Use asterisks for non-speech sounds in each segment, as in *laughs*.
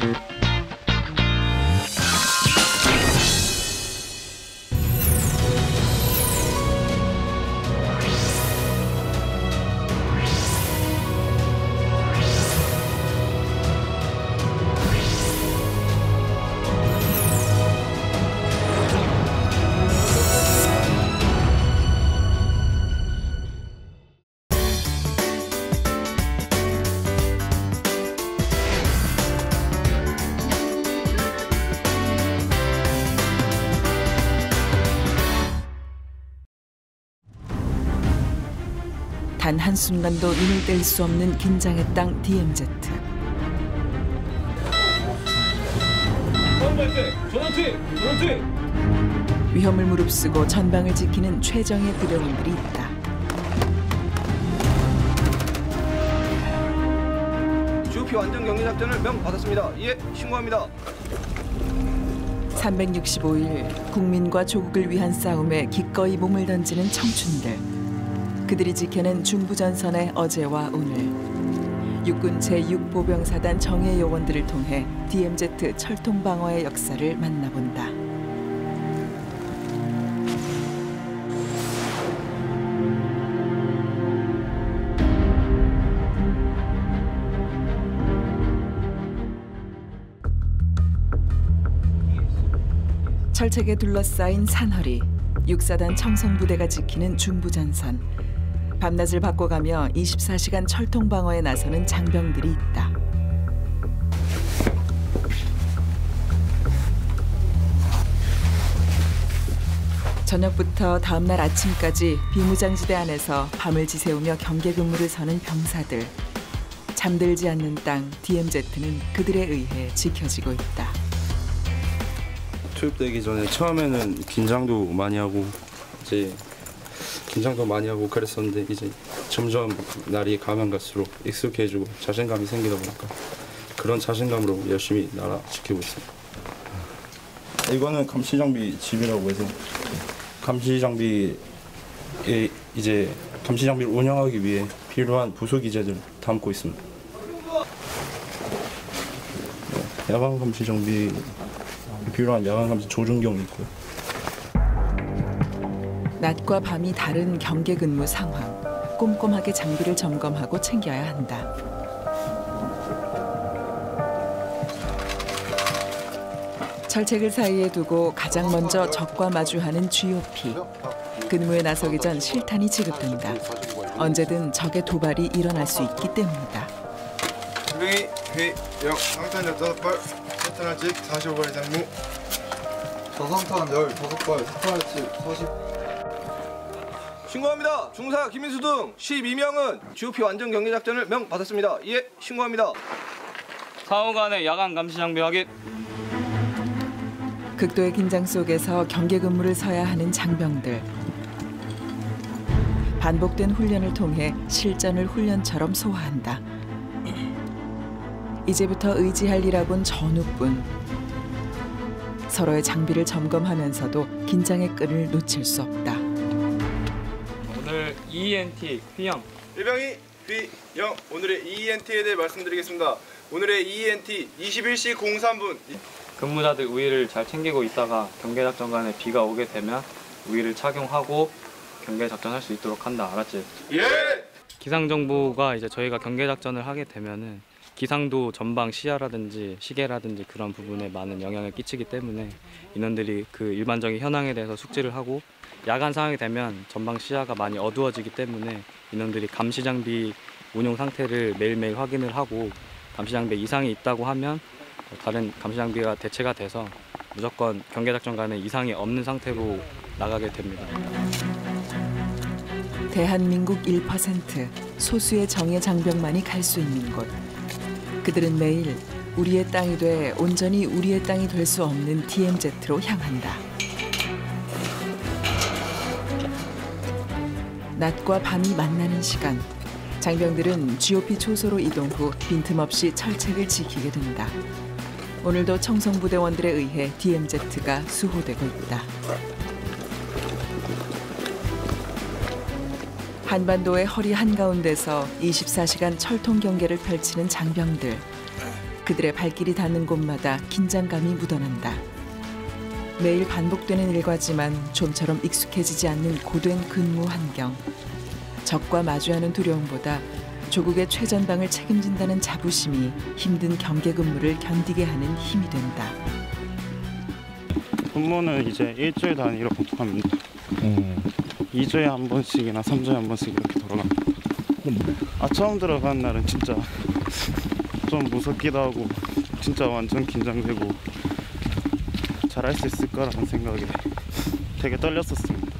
단 한순간도 눈을 뗄 수 없는 긴장의 땅 DMZ. 위험을 무릅쓰고 전방을 지키는 최정의 부대원들이 있다. GOP 완전 경계 작전을 명 받았습니다. 예, 신고합니다. 365일 국민과 조국을 위한 싸움에 기꺼이 몸을 던지는 청춘들. 그들이 지켜낸 중부전선의 어제와 오늘. 육군 제6보병사단 정예 요원들을 통해 DMZ 철통 방어의 역사를 만나본다. 철책에 둘러싸인 산허리, 육사단 청성부대가 지키는 중부전선. 밤낮을 바꿔가며 24시간 철통 방어에 나서는 장병들이 있다. 저녁부터 다음날 아침까지 비무장지대 안에서 밤을 지새우며 경계 근무를 서는 병사들. 잠들지 않는 땅 DMZ는 그들에 의해 지켜지고 있다. 투입되기 전에 처음에는 긴장도 많이 하고 이제 긴장도 많이 하고 그랬었는데 이제 점점 날이 가면 갈수록 익숙해지고 자신감이 생기다 보니까 그런 자신감으로 열심히 나라 지키고 있습니다. 이거는 감시 장비 집이라고 해서 감시 장비에 이제 감시 장비를 운영하기 위해 필요한 부속 기재들 담고 있습니다. 네, 야간 감시 장비 필요한 야간 감시 조준경이 있고요. 낮과 밤이 다른 경계 근무 상황. 꼼꼼하게 장비를 점검하고 챙겨야 한다. 철책을 사이에 두고 가장 먼저 적과 마주하는 GOP. 근무에 나서기 전 실탄이 지급된다. 언제든 적의 도발이 일어날 수 있기 때문이다. 분명히 회, 영, 상탄 15발, 사탄 집 45발 이상 무 저상탄 15발, 사탄 집 40... 신고합니다. 중사 김인수 등 12명은 GOP 완전 경계 작전을 명 받았습니다. 예, 신고합니다. 사후간의 야간 감시 장비 확인. 극도의 긴장 속에서 경계 근무를 서야 하는 장병들. 반복된 훈련을 통해 실전을 훈련처럼 소화한다. 이제부터 의지할 일하곤 전우뿐. 서로의 장비를 점검하면서도 긴장의 끈을 놓칠 수 없다. ENT 휘영 일병이 휘, 영, 오늘의 ENT에 대해 말씀드리겠습니다. 오늘의 ENT 21시 03분 근무자들 우위를 잘 챙기고 있다가 경계 작전간에 비가 오게 되면 우위를 착용하고 경계 작전할 수 있도록 한다. 알았지? 예! 기상 정보가 이제 저희가 경계 작전을 하게 되면은 기상도 전방 시야라든지 시계라든지 그런 부분에 많은 영향을 끼치기 때문에 인원들이 그 일반적인 현황에 대해서 숙지를 하고 야간 상황이 되면 전방 시야가 많이 어두워지기 때문에 인원들이 감시 장비 운용 상태를 매일매일 확인을 하고 감시 장비 이상이 있다고 하면 다른 감시 장비가 대체가 돼서 무조건 경계 작전 간에 이상이 없는 상태로 나가게 됩니다. 대한민국 1% 소수의 정예 장병만이 갈 수 있는 곳. 그들은 매일 우리의 땅이 돼 온전히 우리의 땅이 될 수 없는 DMZ로 향한다. 낮과 밤이 만나는 시간. 장병들은 GOP 초소로 이동 후 빈틈없이 철책을 지키게 된다. 오늘도 청성부대원들에 의해 DMZ가 수호되고 있다. 한반도의 허리 한가운데서 24시간 철통 경계를 펼치는 장병들. 그들의 발길이 닿는 곳마다 긴장감이 묻어난다. 매일 반복되는 일과지만 좀처럼 익숙해지지 않는 고된 근무 환경. 적과 마주하는 두려움보다 조국의 최전방을 책임진다는 자부심이 힘든 경계 근무를 견디게 하는 힘이 된다. 근무는 이제 일주일 단위로 보통 합니다. 2주에 한 번씩이나 3주에 한 번씩 이렇게 돌아갑니다. 아 처음 들어간 날은 진짜 *laughs* 좀 무섭기도 하고 진짜 완전 긴장되고 잘할 수 있을 거라는 생각에 되게 떨렸었습니다.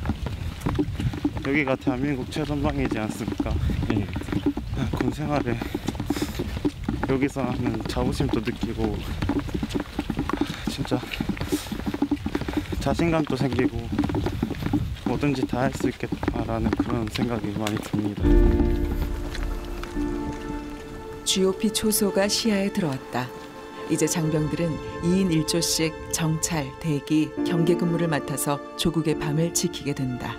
여기가 대한민국 최전방이지 않습니까? 아, 군 생활에 여기서 하는 자부심도 느끼고 진짜 자신감도 생기고 뭐든지 다 할 수 있겠다라는 그런 생각이 많이 듭니다. GOP 초소가 시야에 들어왔다. 이제 장병들은 2인 1조씩 정찰, 대기, 경계 근무를 맡아서 조국의 밤을 지키게 된다.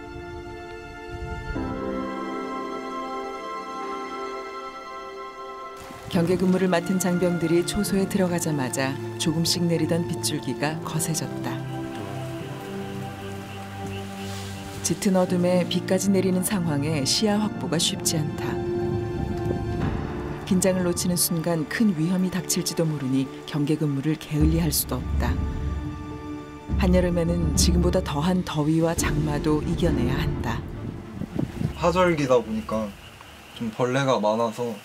경계 근무를 맡은 장병들이 초소에 들어가자마자 조금씩 내리던 빗줄기가 거세졌다. 짙은 어둠에 비까지 내리는 상황에 시야 확보가 쉽지 않다. 긴장을 놓치는 순간 큰 위험이 닥칠지도 모르니 경계 근무를 게을리할 수도 없다. 한여름에는 지금보다 더한 더위와 장마도 이겨내야 한다. 하절기다 보니까 좀 벌레가 많아서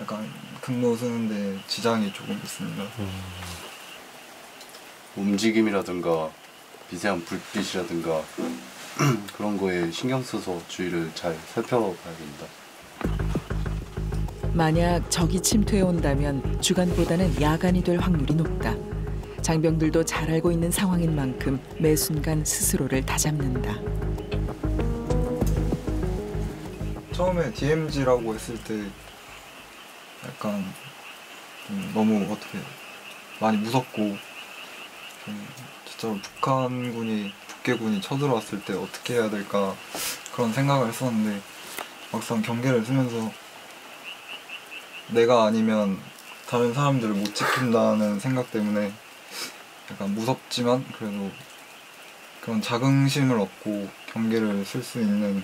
약간 근무 쓰는데 지장이 조금 있습니다. 움직임이라든가 미세한 불빛이라든가 *clears throat* 그런 거에 신경 써서 주위를 잘 살펴봐야 됩니다. 만약 적이 침투해 온다면 주간보다는 야간이 될 확률이 높다. 장병들도 잘 알고 있는 상황인 만큼 매 순간 스스로를 다잡는다. 처음에 DMZ라고 했을 때 약간 좀 너무 어떻게 많이 무섭고 좀 진짜로 북한군이 북계군이 쳐들어왔을 때 어떻게 해야 될까 그런 생각을 했었는데 막상 경계를 쓰면서 내가 아니면 다른 사람들을 못 지킨다는 생각 때문에 약간 무섭지만 그래도 그런 자긍심을 얻고 경계를 쓸 수 있는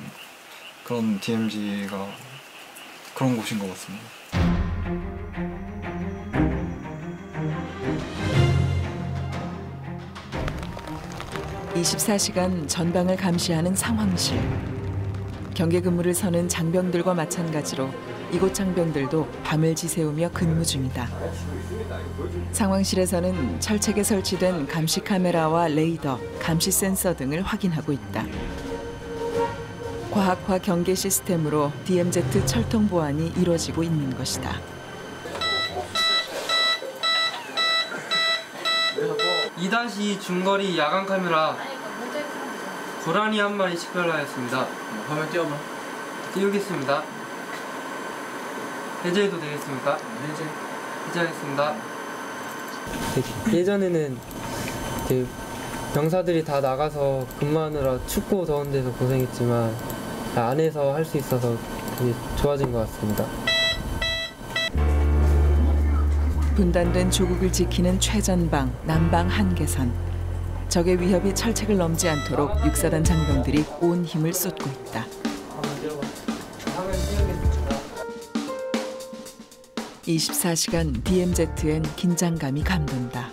그런 DMZ가 그런 곳인 것 같습니다. 24시간 전방을 감시하는 상황실. 경계 근무를 서는 장병들과 마찬가지로 이곳 장병들도 밤을 지새우며 근무 중이다. 상황실에서는 철책에 설치된 감시 카메라와 레이더, 감시 센서 등을 확인하고 있다. 과학화 경계 시스템으로 DMZ 철통 보안이 이루어지고 있는 것이다. 2-2 중거리 야간 카메라 고라니 한 마리 식별하였습니다. 화면 띄워봐. 띄우겠습니다. 해제해도 되겠습니까? 해제. 해제하겠습니다. 예전에는 이제 병사들이 다 나가서 근무하느라 춥고 더운 데서 고생했지만 안에서 할 수 있어서 되게 좋아진 것 같습니다. 분단된 조국을 지키는 최전방 남방 한계선 적의 위협이 철책을 넘지 않도록 육사단 장병들이 온 힘을 쏟고 있다. (24시간) DMZ엔 긴장감이 감돈다.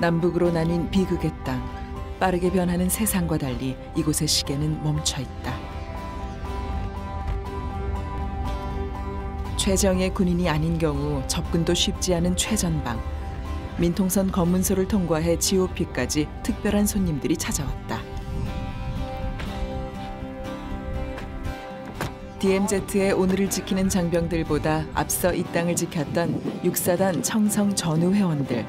남북으로 나뉜 비극의 땅 빠르게 변하는 세상과 달리 이곳의 시계는 멈춰 있다. 최정예 군인이 아닌 경우 접근도 쉽지 않은 최전방. 민통선 검문소를 통과해 GOP까지 특별한 손님들이 찾아왔다. DMZ의 오늘을 지키는 장병들보다 앞서 이 땅을 지켰던 육사단 청성 전후 회원들.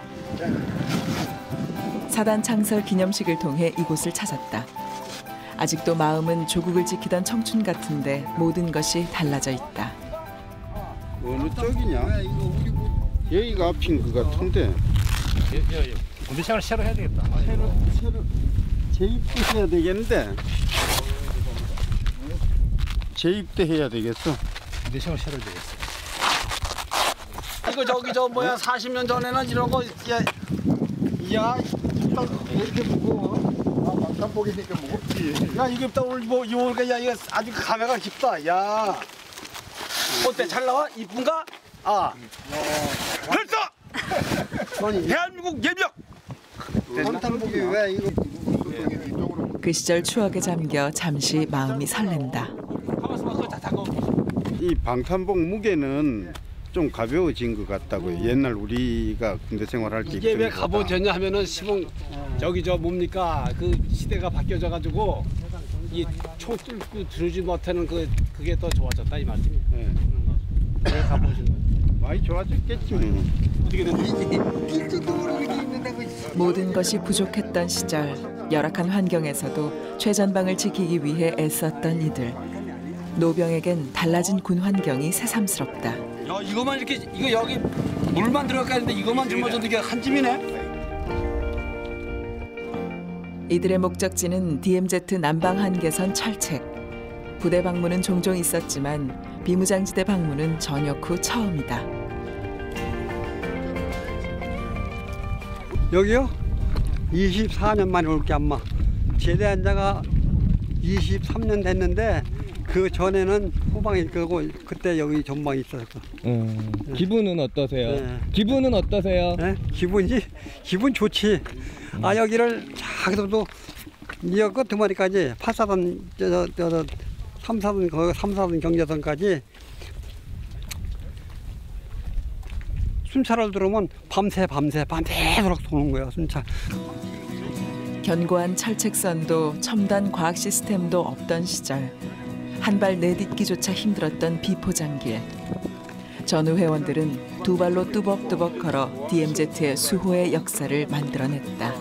사단 창설 기념식을 통해 이곳을 찾았다. 아직도 마음은 조국을 지키던 청춘 같은데 모든 것이 달라져 있다. 어느 쪽이냐? 여기가 앞인 것 같은데. 군대생활 새로 해야 되겠다. 새로 새로 재입부해야 되겠는데. 재입대 해야 되겠어. 군대 생활 시작을 되겠어. 이거 저기 저 뭐야 40년 전에는 이런 거 야, 야왜 이렇게 무거워? 아 막탄복이니까 무겁지. 야 이게 또 오늘 뭐 이거 야 이거 아주 감회가 깊다. 야 어때 잘 나와? 이쁜가? 아. 벌써 대한민국 예병. 방탄복이 왜 이거 그 시절 추억에 잠겨 잠시 마음이 설렌다. 이 방탄복 무게는 좀 가벼워진 것 같다고요. 옛날 우리가 군대 생활할 때 이게 왜. 갑오졌냐 하면은 시봉 저기 저 뭡니까 그 시대가 바뀌어져 가지고 이총 뚫고 들어지 못하는 그 그게 더 좋아졌다 이 말씀이에요. 네. 왜 거야? 많이 좋아졌겠지 뭐. 어떻게 됐는지. 모든 것이 부족했던 시절 열악한 환경에서도 최전방을 지키기 위해 애썼던 이들. 노병에겐 달라진 군 환경이 새삼스럽다. 야 이거만 이렇게 이거 여기 물만 들어가는데 이거만 짊어져도 이게 한 짐이네. 이들의 목적지는 DMZ 남방 한계선 철책. 부대 방문은 종종 있었지만 비무장지대 방문은 전역 후 처음이다. 여기요? 24년 만에 올게 아마 제대한 자가 23년 됐는데 그 전에는 후방일 거고 그때 여기 전방에 있었어. 음, 기분은 어떠세요? 네. 기분은 어떠세요? 네? 기분이 기분 좋지. 아 여기를 자기도 이어 끝머리까지 8사단 저저 3사단 거기 3사단 경계선까지 순찰을 들어오면 밤새 밤새 밤새도록 도는 거야 순찰. 견고한 철책선도 첨단 과학 시스템도 없던 시절 한 발 내딛기조차 힘들었던 비포장길 전후 회원들은 두 발로 뚜벅뚜벅 걸어 DMZ의 수호의 역사를 만들어냈다.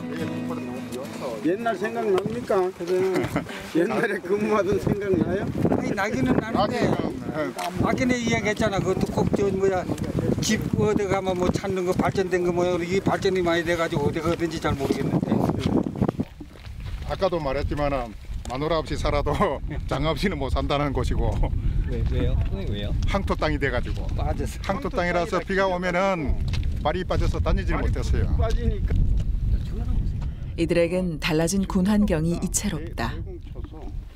옛날 생각납니까? 그때는 *laughs* 옛날에 근무하던 생각나요? 아니 나기는 나는데 아기네 이야기했잖아. 그것도 꼭저 뭐야 집 어디 가면 뭐 찾는 거 발전된 거 뭐야 이 발전이 많이 돼가지고 어디 가든지 잘 모르겠는데. 아까도 말했지만 마누라 없이 살아도 *laughs* 장 없이는 못 산다는 곳이고 왜, 왜요? 왜요? 항토 땅이 돼가지고 빠졌어. 항토 땅이라서 비가 오면은 발이 빠져서 다니질 못했어요. 이들에겐 달라진 군 환경이 이채롭다.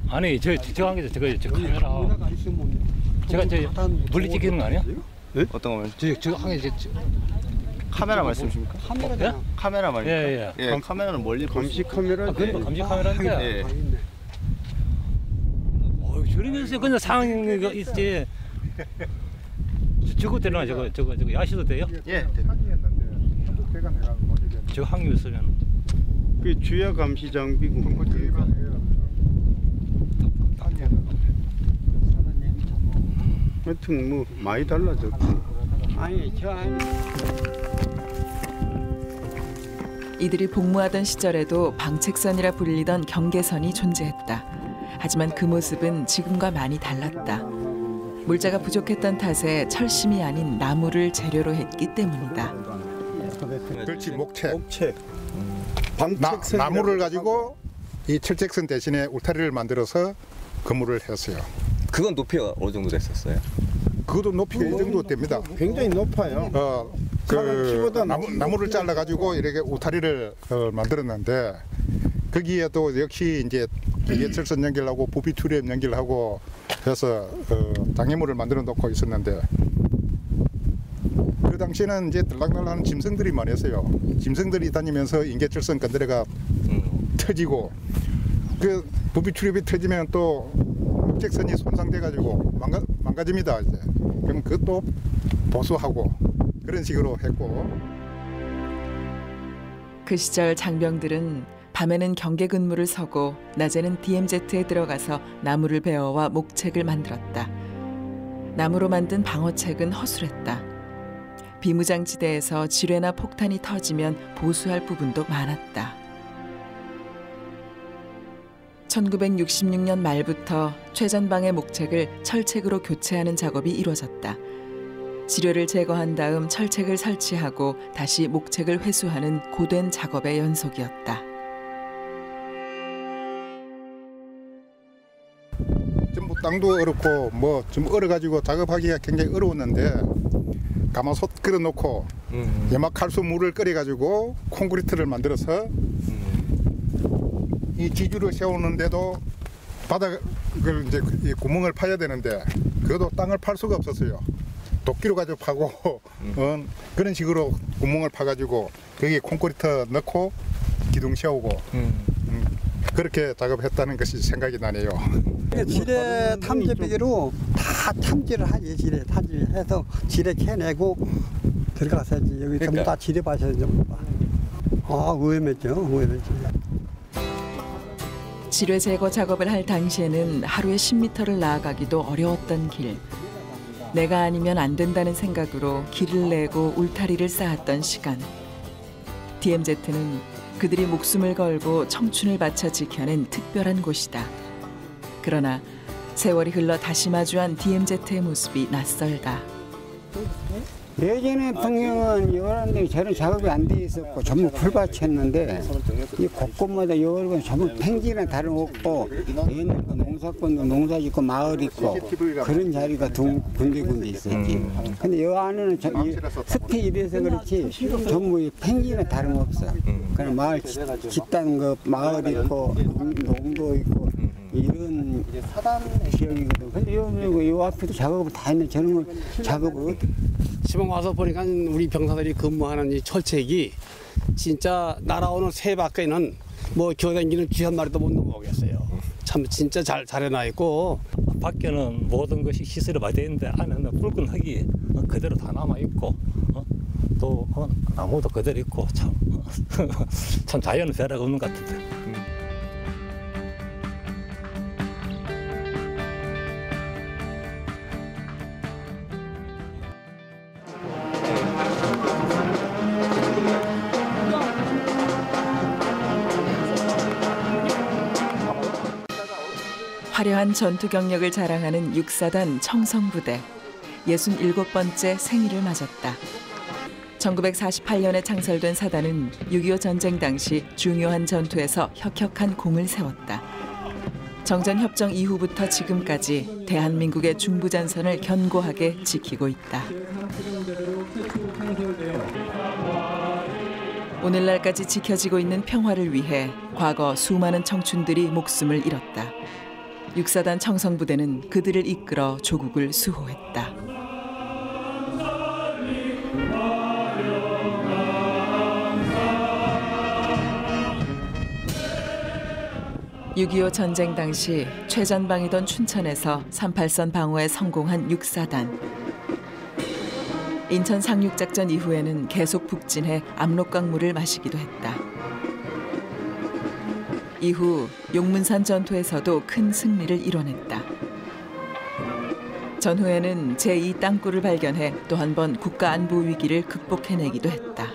아니 저 저 한 게 저거 저 카메라. 제가 저 물리 찍히는 거 아니야? 어떤 거요? 저저 한게 저, 저 카메라 말씀이십니까? 예? 카메라 말입니까? 예, 예. 예, 카메라는 멀리 감시 카메라. 아, 그러니까 감지 카메라인데. 예. 어, 녀석 그냥 상황이 있지. 저- 저거 되나 저거 저거 저거 야시도 돼요? 예. 저 항이 있으면 그 주야 감시 장비고. 그러니까. 하여튼 뭐 많이 달라졌고. 아니 저 아니. 이들이 복무하던 시절에도 방책선이라 불리던 경계선이 존재했다. 하지만 그 모습은 지금과 많이 달랐다. 물자가 부족했던 탓에 철심이 아닌 나무를 재료로 했기 때문이다. 그렇지 목책. 목 책. 나, 나무를 가지고 이 철책선 대신에 울타리를 만들어서 건물을 했어요. 그건 높이가 어느 정도 됐었어요? 그것도 높이가 이 정도 됩니다. 굉장히 높아요. 어, 그 나무, 나무를 잘라 가지고 이렇게 울타리를 어, 만들었는데 거기에도 역시 이제 기계철선 연결하고 부비 투랩 연결하고 해서 어, 장애물을 만들어 놓고 있었는데 그 당시에는 이제 들락날락하는 짐승들이 많았어요. 짐승들이 다니면서 인계철선 건드려가 터지고 그 부비 출입이 터지면 또 목적선이 손상돼 가지고 망가, 망가집니다 이제 그럼 그것도 보수하고 그런 식으로 했고 그 시절 장병들은 밤에는 경계 근무를 서고 낮에는 DMZ에 들어가서 나무를 베어와 목책을 만들었다. 나무로 만든 방어책은 허술했다. 비무장지대에서 지뢰나 폭탄이 터지면 보수할 부분도 많았다. 1966년 말부터 최전방의 목책을 철책으로 교체하는 작업이 이루어졌다. 지뢰를 제거한 다음 철책을 설치하고 다시 목책을 회수하는 고된 작업의 연속이었다. 전부 땅도 어렵고 뭐 좀 얼어 가지고 작업하기가 굉장히 어려웠는데 가마솥 끓여 놓고 예막 칼수 물을 끓여 가지고 콘크리트를 만들어서 이 지주를 세우는데도 바닥을 이제 이 구멍을 파야 되는데 그것도 땅을 팔 수가 없었어요. 도끼로 가지고 파고 어, 그런 식으로 구멍을 파가지고 거기에 콘크리트 넣고 기둥 세우고 음, 그렇게 작업했다는 것이 생각이 나네요. *laughs* 지뢰 탐지기로 다 탐지를 하지 지뢰 탐지해서 지뢰 캐내고 들어가서지 여기 그러니까. 다 지뢰 밭이 전부 다. 아 위험했죠 위험했죠. 지뢰 제거 작업을 할 당시에는 하루에 10m를 나아가기도 어려웠던 길. 내가 아니면 안 된다는 생각으로 길을 내고 울타리를 쌓았던 시간. DMZ는 그들이 목숨을 걸고 청춘을 바쳐 지켜낸 특별한 곳이다. 그러나 세월이 흘러 다시 마주한 DMZ의 모습이 낯설다. 예전에 풍경은 여러 저런 작업이 안 돼 있었고 전부 풀밭이었는데 이 곳곳마다 여러 건 전부 팽지나 다름없고 옛날 그 농사꾼도 농사 짓고 마을 있고 그런 자리가 두 군데군데 있었지. 근데 여 안에는 저, 이 숲이 이래서 그렇지 전부 이 팽지나 다름없어. 그냥 마을 집, 집단 그 마을 있고 농도 있고 이런 지역이거든. 근데 요, 요, 요 앞에도 작업을 다 했네. 저런 걸 작업을 지방 와서 보니까 우리 병사들이 근무하는 이 철책이 진짜 날아오는 새 밖에는 뭐 기어다니는 쥐 한 마리도 못 넘어오겠어요. 참 진짜 잘 잘해놔 있고 밖에는 모든 것이 시설이 있는데 안에는 붉은 흙이 어, 그대로 다 남아 있고 어, 또 어, 나무도 그대로 있고 참 *laughs* 참 자연은 배라가 없는 것 같은데. 화려한 전투 경력을 자랑하는 육사단 청성부대 67번째 생일을 맞았다. 1948년에 창설된 사단은 6.25 전쟁 당시 중요한 전투에서 혁혁한 공을 세웠다. 정전협정 이후부터 지금까지 대한민국의 중부전선을 견고하게 지키고 있다. 오늘날까지 지켜지고 있는 평화를 위해 과거 수많은 청춘들이 목숨을 잃었다. 육사단 청성부대는 그들을 이끌어 조국을 수호했다. (6.25) 전쟁 당시 최전방이던 춘천에서 38선 방어에 성공한 육사단 인천 상륙작전 이후에는 계속 북진해 압록강물을 마시기도 했다. 이후 용문산 전투에서도 큰 승리를 이뤄냈다. 전후에는 제2 땅굴을 발견해 또 한 번 국가 안보 위기를 극복해내기도 했다.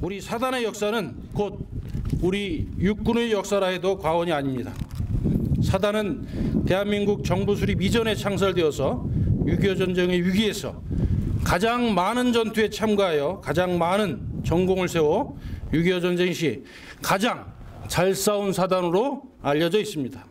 우리 사단의 역사는 곧 우리 육군의 역사라 해도 과언이 아닙니다. 사단은 대한민국 정부 수립 이전에 창설되어서 6.25 전쟁의 위기에서 가장 많은 전투에 참가하여 가장 많은 전공을 세워 6.25 전쟁 시 가장 잘 싸운 사단으로 알려져 있습니다.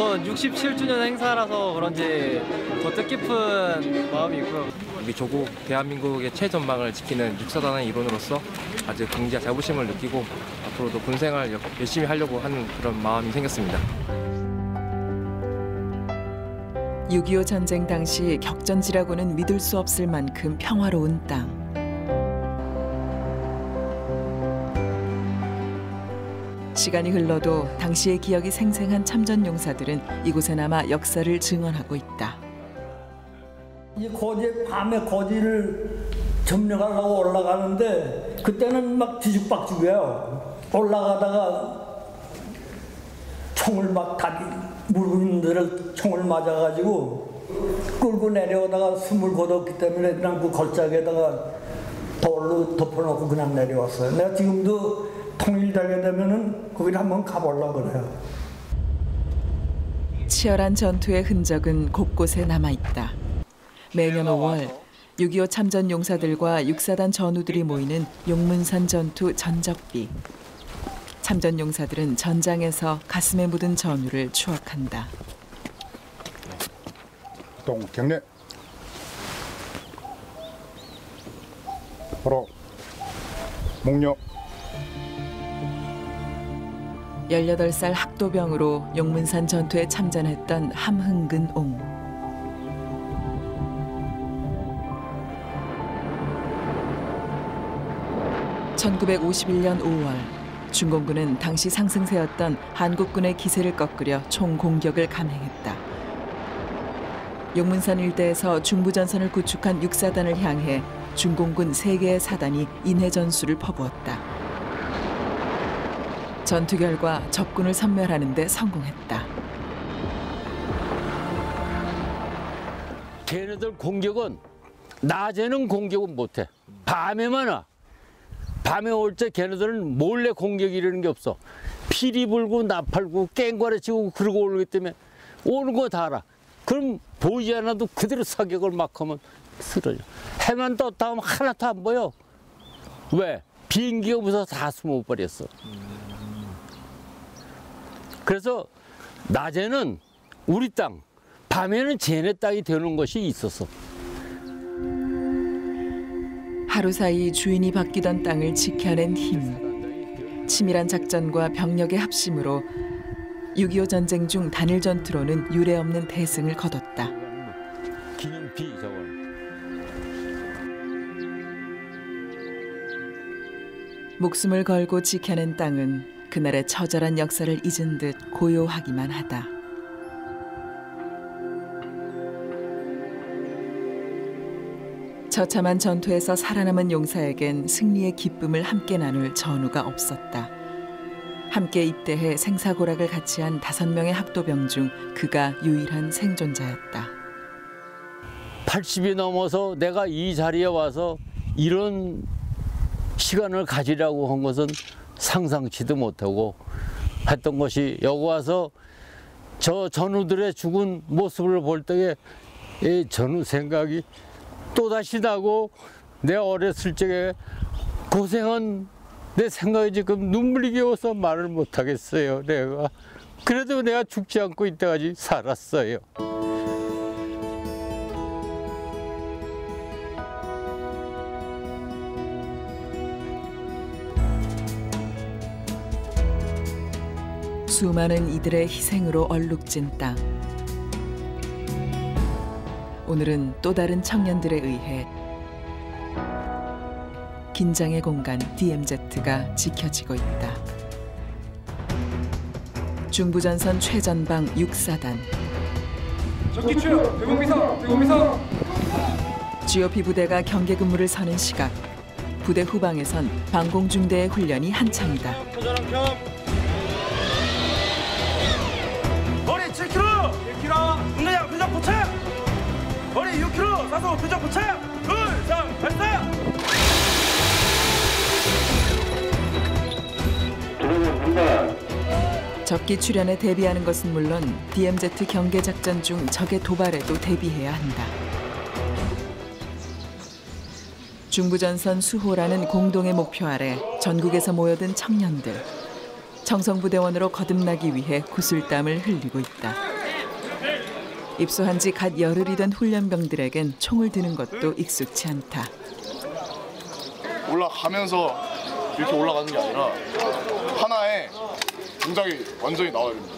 우선 67주년 행사라서 그런지 더 뜻깊은 마음이 있고요. 우리 조국 대한민국의 최전방을 지키는 육사단의 일원으로서 아주 긍지와 자부심을 느끼고 앞으로도 군생활 여- 열심히 하려고 하는 그런 마음이 생겼습니다. 6.25 전쟁 당시 격전지라고는 믿을 수 없을 만큼 평화로운 땅. 시간이 흘러도 당시의 기억이 생생한 참전 용사들은 이곳에 남아 역사를 증언하고 있다. 이 거지 밤에 거지를 점령하려고 올라가는데 그때는 막 뒤죽박죽이에요. 올라가다가 총을 막 다리 물고 있는 데를 총을 맞아가지고 끌고 내려오다가 숨을 거뒀기 때문에 그냥 그 걸작에다가 돌로 덮어놓고 그냥 내려왔어요. 내가 지금도 통일되게 되면은 거기를 한번 가보려고 그래요. 치열한 전투의 흔적은 곳곳에 남아 있다. 매년 5월 6.25 참전 용사들과 육사단 전우들이 모이는 용문산 전투 전적비. 참전 용사들은 전장에서 가슴에 묻은 전우를 추억한다. 동 경례. 바로 목력 18살 학도병으로 용문산 전투에 참전했던 함흥근 옹. (1951년 5월) 중공군은 당시 상승세였던 한국군의 기세를 꺾으려 총 공격을 감행했다. 용문산 일대에서 중부전선을 구축한 육사단을 향해 중공군 세개의 사단이 인해 전술을 퍼부었다. 전투 결과 적군을 섬멸하는 데 성공했다. 걔네들 공격은 낮에는 공격은 못해. 밤에만 와. 밤에 올 때 걔네들은 몰래 공격 이라는 게 없어. 피리 불고 나팔고 깽과를 치고 그러고 오기 때문에 오는 거 다 알아. 그럼 보이지 않아도 그대로 사격을 막 하면 쓰러져. 해만 떴다 하면 하나도 안 보여. 왜? 비행기가 무서워 다 숨어버렸어. 그래서 낮에는 우리 땅, 밤에는 쟤네 땅이 되는 것이 있었어. 하루 사이 주인이 바뀌던 땅을 지켜낸 힘. 치밀한 작전과 병력의 합심으로 6.25 전쟁 중 단일 전투로는 유례 없는 대승을 거뒀다. 기념비 저건. 목숨을 걸고 지켜낸 땅은 그날의 처절한 역사를 잊은 듯 고요하기만 하다. 처참한 전투에서 살아남은 용사에겐 승리의 기쁨을 함께 나눌 전우가 없었다. 함께 입대해 생사고락을 같이 한 다섯 명의 학도병 중 그가 유일한 생존자였다. 80이 넘어서 내가 이 자리에 와서 이런 시간을 가지라고 한 것은 상상치도 못하고 했던 것이 여기 와서 저 전우들의 죽은 모습을 볼 때에 이 전우 생각이 또다시 나고 내 어렸을 적에 고생한 내 생각이 지금 눈물이 겨워서 말을 못하겠어요 내가. 그래도 내가 죽지 않고 이때까지 살았어요 수많은 이들의 희생으로 얼룩진 땅. 오늘은 또 다른 청년들에 의해 긴장의 공간 DMZ가 지켜지고 있다. 중부전선 최전방 6사단 적기 추락 대공비상 대공비상 GOP 부대가 경계 근무를 서는 시각 부대 후방에선 방공중대의 훈련이 한창이다. 거리 6km 사소 표적 포착 둘3 발사 적기 출현에 대비하는 것은 물론 DMZ 경계 작전 중 적의 도발에도 대비해야 한다. 중부전선 수호라는 공동의 목표 아래 전국에서 모여든 청년들. 청성부대원으로 거듭나기 위해 구슬땀을 흘리고 있다. 입소한 지 갓 열흘이 된 훈련병들에겐 총을 드는 것도 익숙치 않다. 올라가면서 이렇게 올라가는 게 아니라 하나의 동작이 완전히 나와야 됩니다.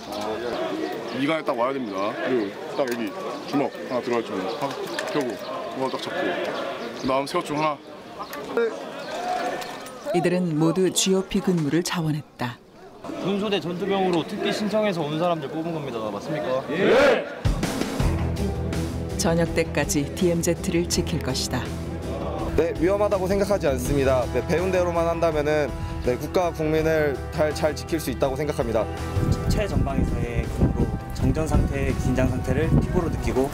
미간에 딱 와야 됩니다. 그리고 딱 여기 주먹 하나 들어갈 줄딱 펴고 뭐딱 잡고 그 다음 세워줄 하나 이들은 모두 GOP 근무를 자원했다. 군소대 전투병으로 특기 신청해서 온 사람들 뽑은 겁니다. 맞습니까? 예. 저녁 때까지 DMZ를 지킬 것이다. 네, 위험하다고 생각하지 않습니다. 네, 배운 대로만 한다면은 네, 국가 국민을 잘, 잘 지킬 수 있다고 생각합니다. 최전방에서의 근무로 정전 상태의 긴장 상태를 피부로 느끼고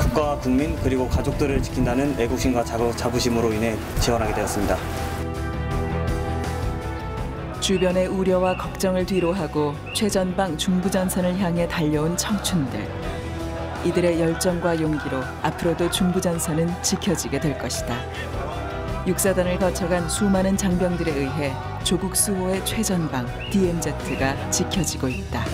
국가 국민 그리고 가족들을 지킨다는 애국심과 자부, 자부심으로 인해 지원하게 되었습니다. 주변의 우려와 걱정을 뒤로하고 최전방 중부전선을 향해 달려온 청춘들. 이들의 열정과 용기로 앞으로도 중부전선은 지켜지게 될 것이다. 육사단을 거쳐간 수많은 장병들에 의해 조국 수호의 최전방 DMZ가 지켜지고 있다.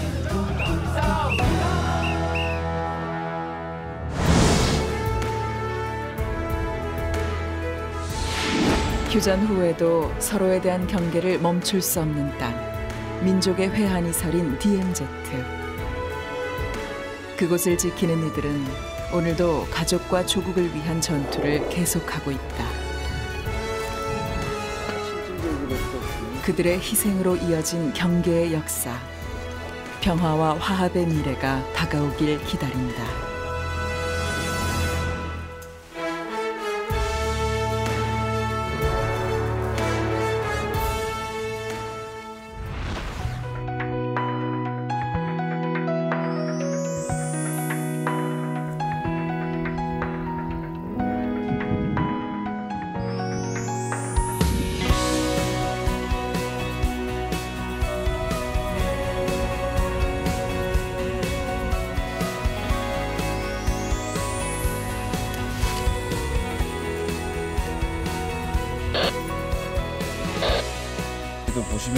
휴전 후에도 서로에 대한 경계를 멈출 수 없는 땅, 민족의 회한이 서린 DMZ. 그곳을 지키는 이들은 오늘도 가족과 조국을 위한 전투를 계속하고 있다. 그들의 희생으로 이어진 경계의 역사, 평화와 화합의 미래가 다가오길 기다린다.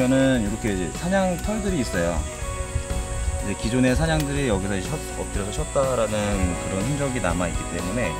보시면은 이렇게 이제 사냥 털들이 있어요. 기존의 사냥들이 여기서 엎드려서 쉬었다라는 그런 흔적이 남아 있기 때문에